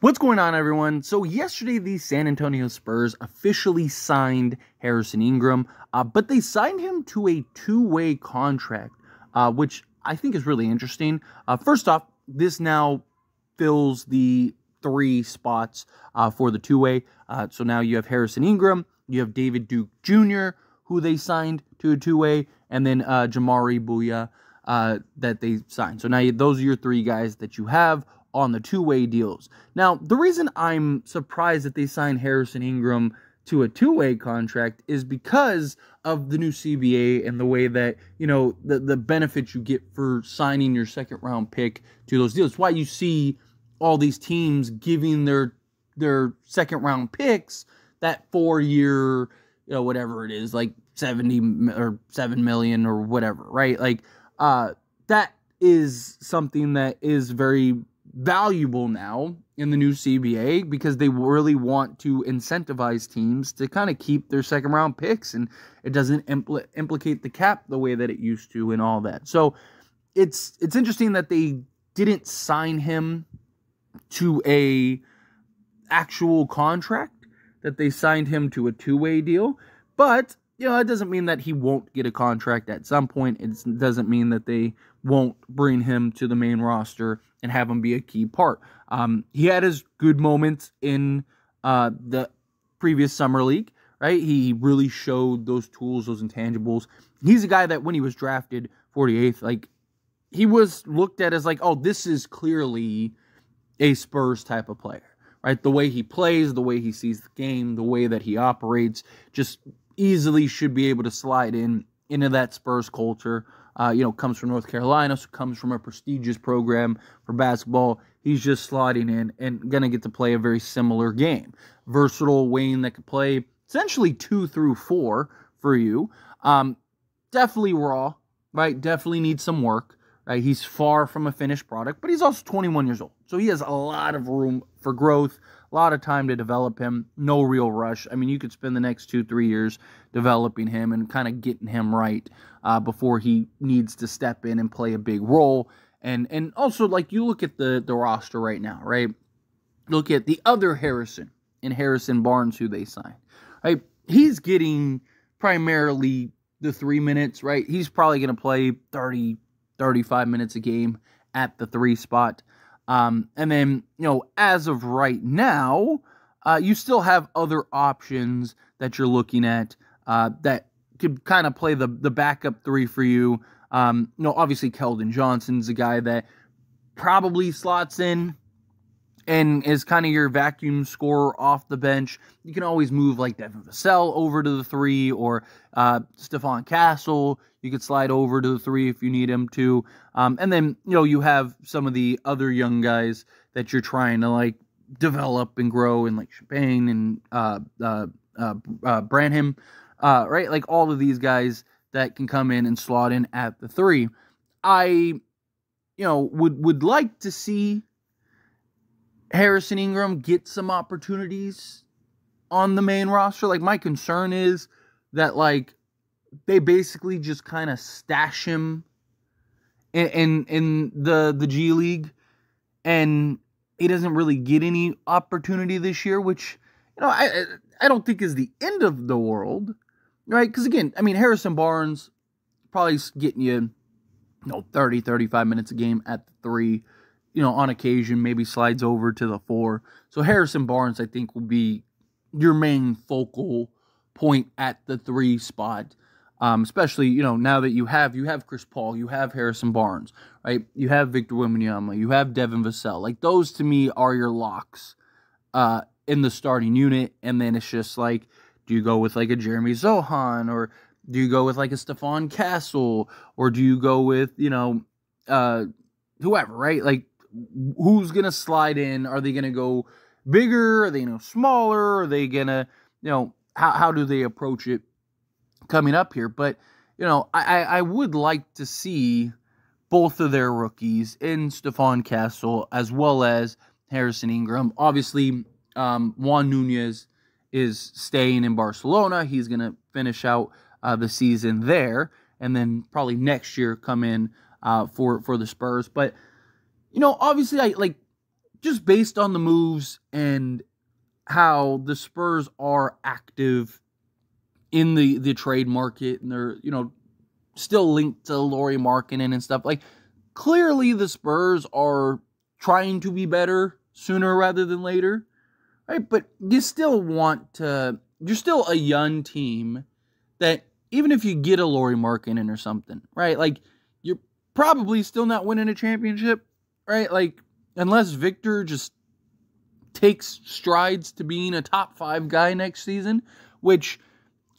What's going on, everyone? So, yesterday, the San Antonio Spurs officially signed Harrison Ingram, uh, but they signed him to a two way contract, uh, which I think is really interesting. Uh, first off, this now fills the three spots uh, for the two way. Uh, so now you have Harrison Ingram, you have David Duke Jr., who they signed to a two way, and then uh, Jamaree Bouyea that they signed. So now those are your three guys that you have on the two way deals. Now, the reason I'm surprised that they signed Harrison Ingram to a two way contract is because of the new CBA and the way that, you know, the, the benefits you get for signing your second round pick to those deals. It's why you see all these teams giving their their second round picks that four year, you know, whatever it is, like 70 or 7 million or whatever, right? Like, uh, that is something that is very valuable now in the new CBA because they really want to incentivize teams to kind of keep their second round picks and it doesn't impl- implicate the cap the way that it used to and all that. So it's it's interesting that they didn't sign him to a actual contract that they signed him to a two-way deal, but you know, it doesn't mean that he won't get a contract at some point. It doesn't mean that they won't bring him to the main roster and have him be a key part. Um, he had his good moments in uh, the previous summer league, right? He really showed those tools, those intangibles. He's a guy that when he was drafted 48th, like he was looked at as like, oh, this is clearly a Spurs type of player, right? The way he plays, the way he sees the game, the way that he operates, just easily should be able to slide in into that Spurs culture. Uh, you know, comes from North Carolina, so comes from a prestigious program for basketball. He's just sliding in and gonna get to play a very similar game. Versatile Wayne that could play essentially two through four for you. Um, definitely raw, right? Definitely needs some work. He's far from a finished product, but he's also 21 years old. So he has a lot of room for growth, a lot of time to develop him. No real rush. I mean, you could spend the next two, three years developing him and kind of getting him right uh, before he needs to step in and play a big role. And and also, like you look at the the roster right now, right? Look at the other Harrison and Harrison Barnes who they signed. Right? He's getting primarily the three minutes, right? He's probably going to play 30, 35 minutes a game at the three spot. Um, and then, you know, as of right now, uh, you still have other options that you're looking at uh, that could kind of play the, the backup three for you. Um, you know, obviously, Keldon Johnson's a guy that probably slots in and is kind of your vacuum scorer off the bench. You can always move like Devin Vassell over to the three or uh, Stephon Castle. You could slide over to the three if you need him to. Um, and then, you know, you have some of the other young guys that you're trying to like develop and grow and like Champagnie and uh, uh, uh, uh, Branham, uh, right? Like all of these guys that can come in and slot in at the three. I, you know, would would like to see Harrison Ingram get some opportunities on the main roster. Like my concern is that like they basically just kind of stash him in, in in the the G League and he doesn't really get any opportunity this year, which you know I I don't think is the end of the world, right? Because again, I mean Harrison Barnes probably getting you, you know 30 35 minutes a game at the three you know, on occasion maybe slides over to the four. So Harrison Barnes, I think, will be your main focal point at the three spot. Um, especially, you know, now that you have you have Chris Paul, you have Harrison Barnes, right? You have Victor Wembanyama, you have Devin Vassell. Like those to me are your locks uh, in the starting unit. And then it's just like, do you go with like a Jeremy Sochan or do you go with like a Stephon Castle or do you go with, you know, uh, whoever, right? Like who's gonna slide in? Are they gonna go bigger? Are they gonna go smaller? Are they gonna, you know, how how do they approach it coming up here? But you know, I I would like to see both of their rookies in Stephon Castle as well as Harrison Ingram. Obviously, um, Juan Nunez is staying in Barcelona. He's gonna finish out uh, the season there, and then probably next year come in uh, for for the Spurs. But you know, obviously, I like just based on the moves and how the Spurs are active in the the trade market and they're, you know, still linked to Lauri Markkanen and stuff. Like clearly the Spurs are trying to be better sooner rather than later. Right? But you still want to you're still a young team that even if you get a Lauri Markkanen or something, right? Like you're probably still not winning a championship, right? Like unless Victor just takes strides to being a top five guy next season, which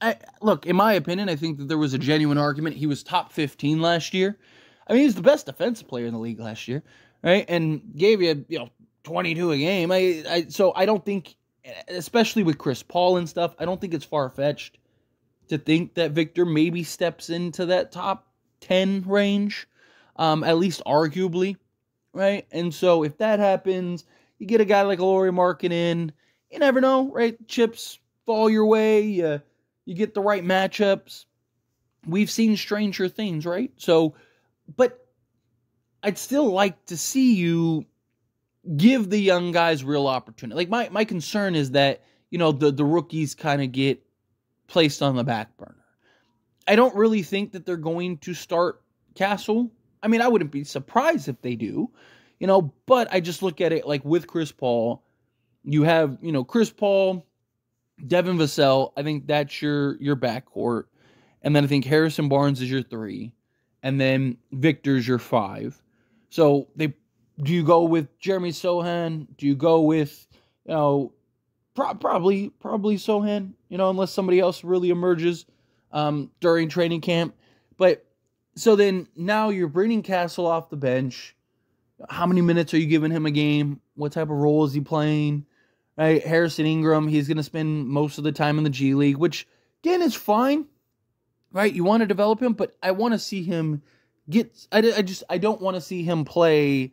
I, look, in my opinion, I think that there was a genuine argument. He was top 15 last year. I mean, he's the best defensive player in the league last year, right? And gave you, you know, 22 a game. I, I so I don't think, especially with Chris Paul and stuff, I don't think it's far fetched to think that Victor maybe steps into that top 10 range, um, at least arguably, right? And so if that happens, you get a guy like Lauri Markkanen. You never know, right? Chips fall your way. You, you get the right matchups. We've seen stranger things, right? So, but I'd still like to see you give the young guys real opportunity. Like my my concern is that you know the the rookies kind of get placed on the back burner. I don't really think that they're going to start Castle. I mean, I wouldn't be surprised if they do, you know, but I just look at it like with Chris Paul, you have, you know, Chris Paul, Devin Vassell, I think that's your your backcourt. And then I think Harrison Barnes is your three. And then Victor's your five. So they do you go with Jeremy Sochan? Do you go with, you know, pro- probably probably Sochan? you know, unless somebody else really emerges um, during training camp. But so then now you're bringing Castle off the bench. How many minutes are you giving him a game? What type of role is he playing? Right, Harrison Ingram, he's going to spend most of the time in the G League, which again is fine. Right, you want to develop him, but I want to see him get. I, I just I don't want to see him play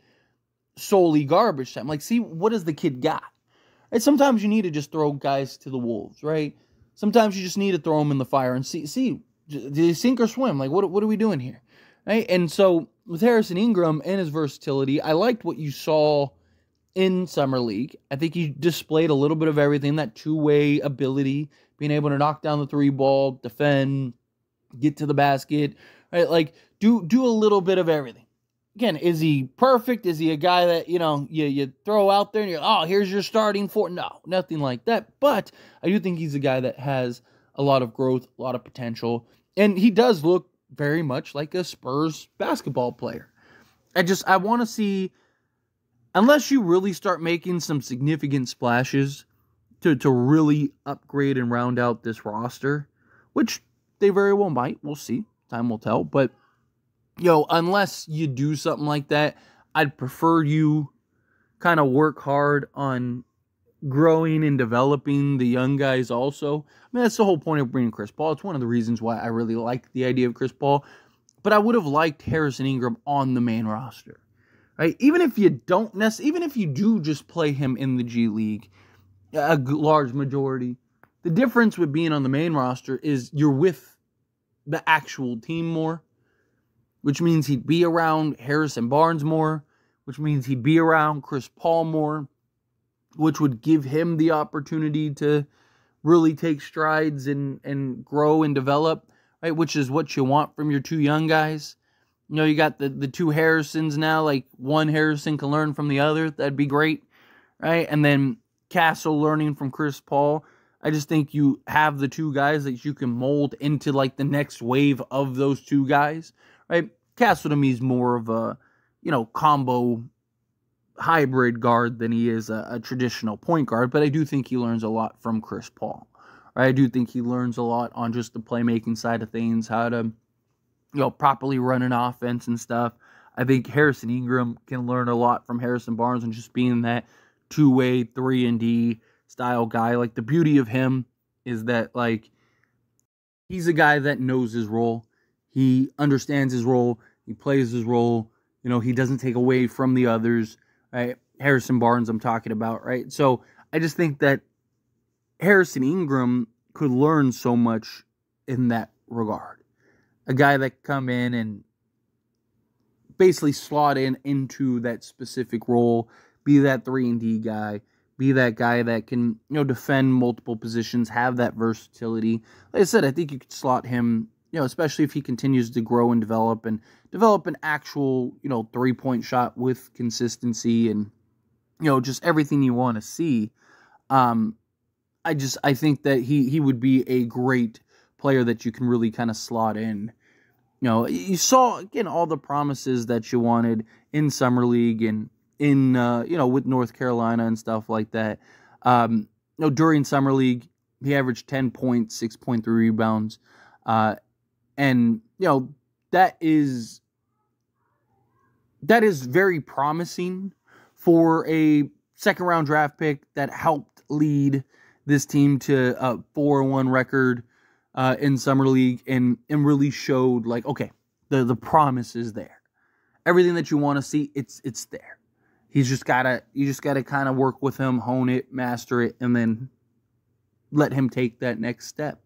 solely garbage time. Like, see what does the kid got? Right? Sometimes you need to just throw guys to the wolves, right? Sometimes you just need to throw them in the fire and see see do they sink or swim? Like, what what are we doing here? Right? And so with Harrison Ingram and his versatility, I liked what you saw in summer league. I think he displayed a little bit of everything, that two-way ability, being able to knock down the three ball, defend, get to the basket, right? Like do do a little bit of everything again, is he perfect? Is he a guy that, you know, you, you throw out there and you're, oh, here's your starting four? No, nothing like that. But I do think he's a guy that has a lot of growth, a lot of potential. And he does look very much like a Spurs basketball player. I just, I want to see, unless you really start making some significant splashes to, to really upgrade and round out this roster, which they very well might. We'll see. Time will tell. But yo, unless you do something like that, I'd prefer you kind of work hard on growing and developing the young guys also. I mean, that's the whole point of bringing Chris Paul. It's one of the reasons why I really like the idea of Chris Paul. But I would have liked Harrison Ingram on the main roster. Right? Even if you don't necessarily, even if you do just play him in the G League, a large majority, the difference with being on the main roster is you're with the actual team more which means he'd be around Harrison Barnes more, which means he'd be around Chris Paul more, which would give him the opportunity to really take strides and, and grow and develop, right? Which is what you want from your two young guys. You know, you got the, the two Harrisons now, like one Harrison can learn from the other. That'd be great, right? And then Castle learning from Chris Paul. I just think you have the two guys that you can mold into like the next wave of those two guys right? Castle to me is more of a, you know, combo hybrid guard than he is a, a, traditional point guard, but I do think he learns a lot from Chris Paul. Right? I do think he learns a lot on just the playmaking side of things, how to, you know, properly run an offense and stuff. I think Harrison Ingram can learn a lot from Harrison Barnes and just being that two-way, three and D style guy. Like the beauty of him is that like he's a guy that knows his role. He understands his role. He plays his role. You know, he doesn't take away from the others. Right? Harrison Barnes, I'm talking about, right? So I just think that Harrison Ingram could learn so much in that regard. A guy that come in and basically slot in into that specific role, be that 3 and D guy, be that guy that can, you know, defend multiple positions, have that versatility. Like I said, I think you could slot him, you know, especially if he continues to grow and develop and develop an actual, you know, three-point shot with consistency and you know, just everything you want to see. Um I just I think that he he would be a great player that you can really kind of slot in. You know, you saw again all the promises that you wanted in summer league and in uh, you know with North Carolina and stuff like that. Um, you know, during summer league, he averaged ten points, six point three rebounds, uh, and you know that is that is very promising for a second round draft pick that helped lead this team to a four one record uh, in summer league and and really showed like okay the the promise is there. Everything that you want to see it's it's there. He's just gotta you just gotta kind of work with him hone it master it and then let him take that next step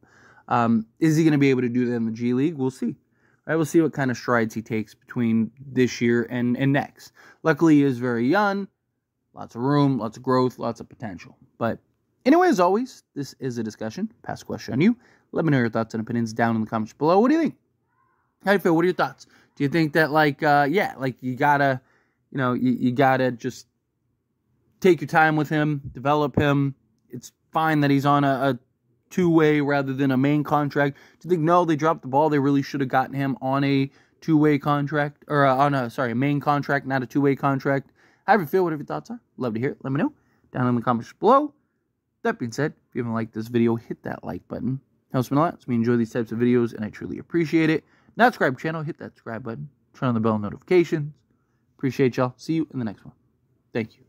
um, is he going to be able to do that in the g league we'll see I will see what kind of strides he takes between this year and, and next. Luckily, he is very young, lots of room, lots of growth, lots of potential. But anyway, as always, this is a discussion. Pass question on you. Let me know your thoughts and opinions down in the comments below. What do you think? How do you feel? What are your thoughts? Do you think that like uh yeah, like you gotta, you know, you, you gotta just take your time with him, develop him. It's fine that he's on a, a two way rather than a main contract. Do you think no, they dropped the ball? They really should have gotten him on a two way contract or uh, on a sorry main contract, not a two way contract. However you feel, whatever your thoughts are, love to hear it. Let me know down in the comments below. That being said, if you haven't liked this video, hit that like button. Helps me a lot. So we enjoy these types of videos, and I truly appreciate it. Not subscribe channel, hit that subscribe button. Turn on the bell notifications. Appreciate y'all. See you in the next one. Thank you.